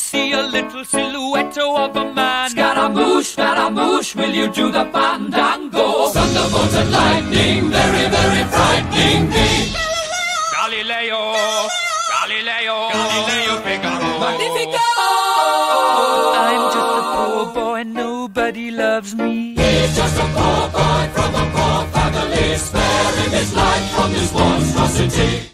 see a little silhouette of a man. Scaramouche, Scaramouche, will you do the fandango? Thunderbolt and lightning, very, very frightening me. Galileo, Galileo, Galileo Figaro. Magnifico! I'm just a poor boy, nobody loves me. He's just a poor boy from a poor family, sparing his life from this monstrosity.